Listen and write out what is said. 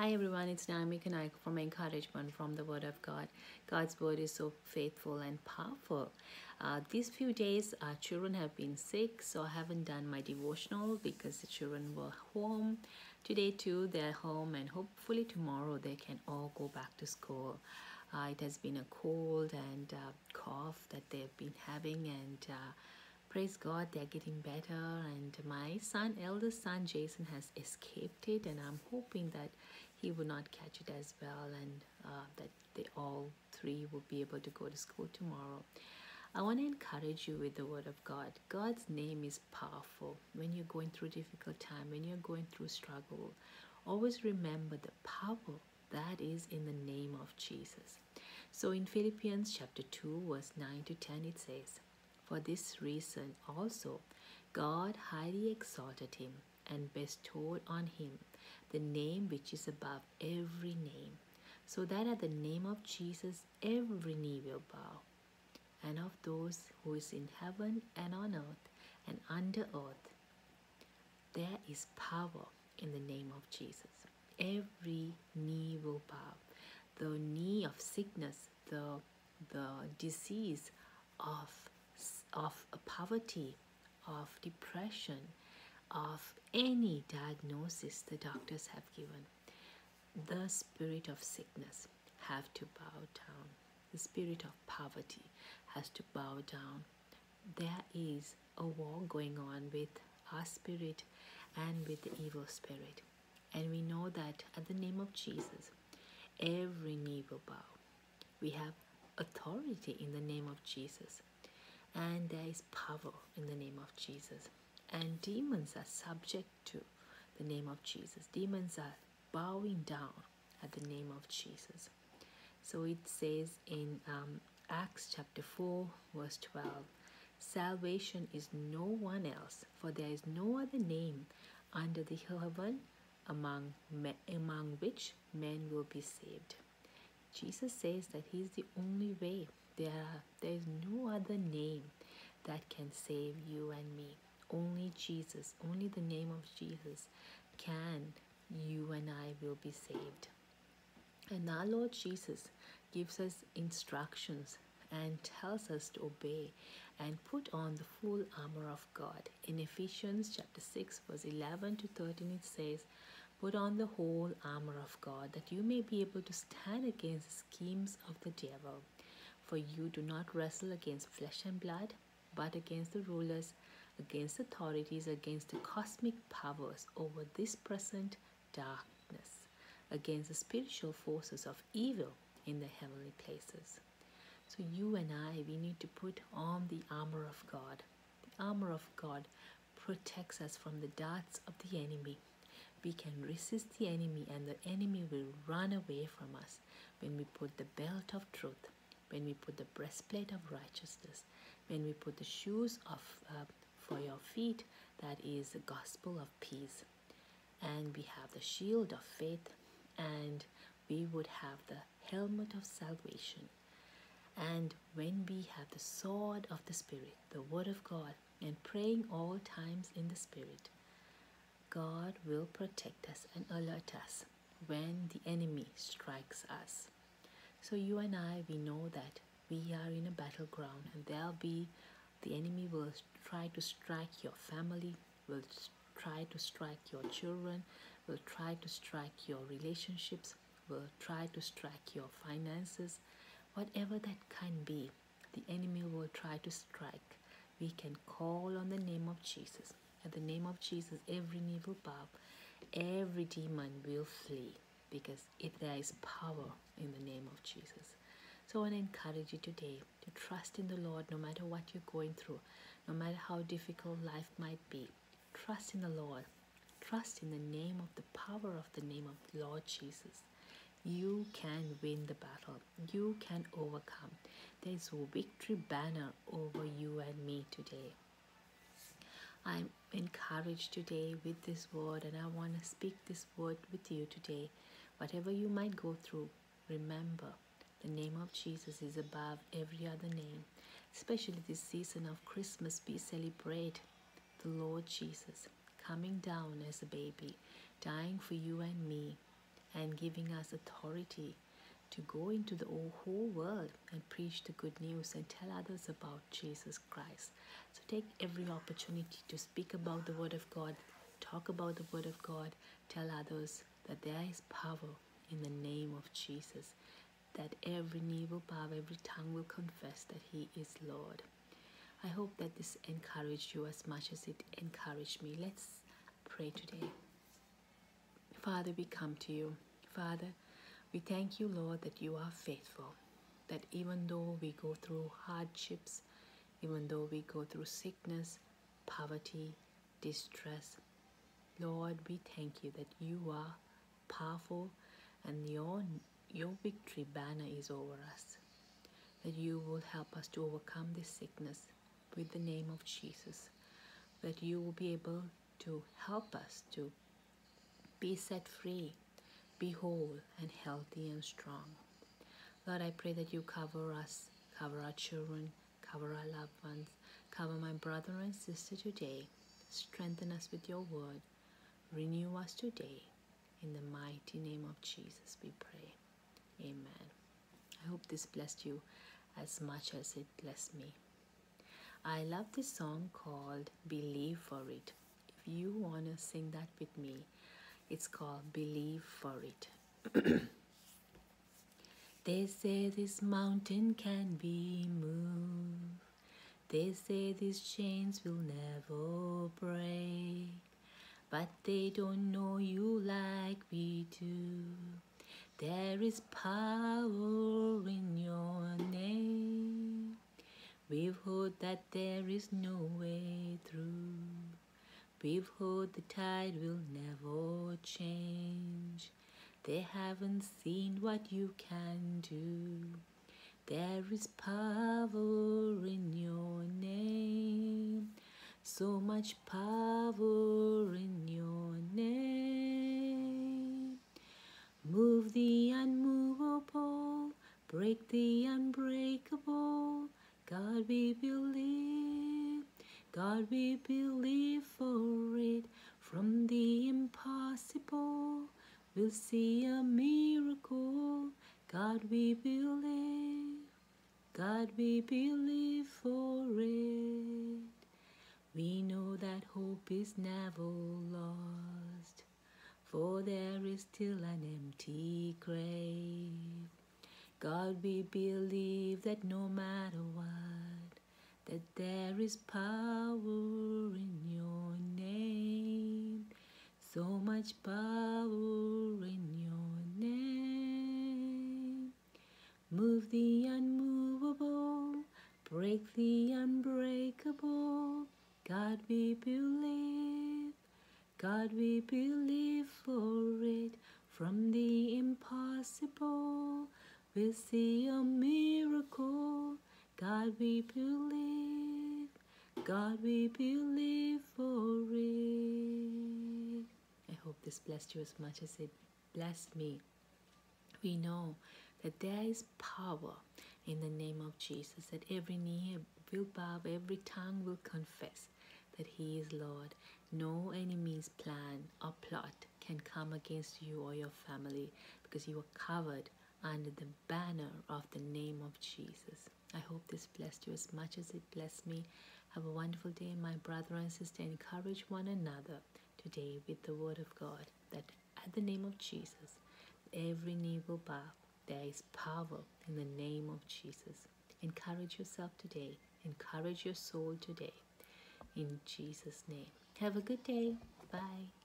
Hi everyone, it's Naomi Kanaik from Encouragement from the Word of God. God's Word is so faithful and powerful. Uh, these few days, our children have been sick, so I haven't done my devotional because the children were home. Today, too, they're home, and hopefully, tomorrow they can all go back to school. Uh, it has been a cold and uh, cough that they've been having, and uh, praise God, they're getting better. And my son, eldest son Jason, has escaped it, and I'm hoping that he will not catch it as well, and uh, that they all three will be able to go to school tomorrow. I want to encourage you with the word of God. God's name is powerful. When you're going through difficult time, when you're going through struggle, always remember the power that is in the name of Jesus. So in Philippians chapter 2 verse 9 to 10 it says, For this reason also God highly exalted him and bestowed on him the name which is above every name, so that at the name of Jesus every knee will bow, and of those who is in heaven and on earth and under earth. There is power in the name of Jesus. Every knee will bow. The knee of sickness, the the disease of of poverty, of depression, of any diagnosis the doctors have given, the spirit of sickness have to bow down. The spirit of poverty has to bow down. There is a war going on with our spirit and with the evil spirit. And we know that at the name of Jesus, every knee will bow. We have authority in the name of Jesus. And there is power in the name of Jesus. And demons are subject to the name of Jesus. Demons are bowing down at the name of Jesus. So it says in um, Acts chapter 4, verse 12 Salvation is no one else, for there is no other name under the heaven among, among which men will be saved. Jesus says that He is the only way. There, there is no other name that can save you and me. Only Jesus, only the name of Jesus can you and I will be saved. And our Lord Jesus gives us instructions and tells us to obey and put on the full armor of God. In Ephesians chapter 6 verse 11 to 13 it says, Put on the whole armor of God that you may be able to stand against the schemes of the devil. For you do not wrestle against flesh and blood, but against the rulers, against authorities, against the cosmic powers over this present darkness, against the spiritual forces of evil in the heavenly places. So, you and I, we need to put on the armor of God. The armor of God protects us from the darts of the enemy. We can resist the enemy, and the enemy will run away from us when we put the belt of truth, when we put the breastplate of righteousness, when we put the shoes of uh, for your feet, that is the gospel of peace. And we have the shield of faith, and we would have the helmet of salvation. And when we have the sword of the Spirit, the Word of God, and praying all times in the Spirit, God will protect us and alert us when the enemy strikes us. So, you and I, we know that we are in a battleground, and there'll be the enemy will try to strike your family, will try to strike your children, will try to strike your relationships, will try to strike your finances, whatever that can be, the enemy will try to strike. We can call on the name of Jesus. At the name of Jesus, every knee will every demon will flee, because if there is power in the name of Jesus. So I want to encourage you today to trust in the Lord no matter what you're going through, no matter how difficult life might be. Trust in the Lord. Trust in the name of the power of the name of Lord Jesus. You can win the battle. You can overcome. There's a victory banner over you and me today. I'm encouraged today with this word, and I want to speak this word with you today. Whatever you might go through, remember the name of Jesus is above every other name. Especially this season of Christmas, we celebrate the Lord Jesus coming down as a baby, dying for you and me, and giving us authority to go into the whole world and preach the good news and tell others about Jesus Christ. So take every opportunity to speak about the Word of God, talk about the Word of God, tell others that there is power in the name of Jesus, that every knee will bow, every tongue will confess that He is Lord. I hope that this encouraged you as much as it encouraged me. Let's pray today. Father, we come to you. Father, we thank you, Lord, that you are faithful. That even though we go through hardships, even though we go through sickness, poverty, distress, Lord, we thank you that you are powerful and your, your victory banner is over us. That you will help us to overcome this sickness with the name of Jesus. That you will be able to help us to be set free, be whole and healthy and strong. Lord, I pray that you cover us, cover our children, cover our loved ones, cover my brother and sister today. Strengthen us with your word. Renew us today. In the mighty name of Jesus, we pray. Amen. I hope this blessed you as much as it blessed me. I love this song called Believe for It. If you want to sing that with me, it's called Believe for It. they say this mountain can be moved. They say these chains will never break. But they don't know you like we do. There is power in your name. We've heard that there is no way through. We've heard the tide will never change. They haven't seen what you can do. There is power in your name. So much power in your name. Move the unmovable, break the unbreakable. God, we believe. God, we believe for it. From the impossible, we'll see a miracle. God, we believe. God, we believe for it. We know that hope is never lost, for there is still an empty grave. God, we believe that no matter what, that there is power in your name, so much power in your name. Move the unmovable, break the unbreakable. God, we believe. God, we believe for it. From the impossible, we'll see a miracle. God, we believe. God, we believe for it. I hope this blessed you as much as it blessed me. We know that there is power in the name of Jesus, that every knee will bow, every tongue will confess that He is Lord. No enemy's plan or plot can come against you or your family because you are covered under the banner of the name of Jesus. I hope this blessed you as much as it blessed me. Have a wonderful day, my brother and sister. Encourage one another today with the word of God that at the name of Jesus, every knee will bow. There is power in the name of Jesus. Encourage yourself today. Encourage your soul today. In Jesus' name. Have a good day. Bye.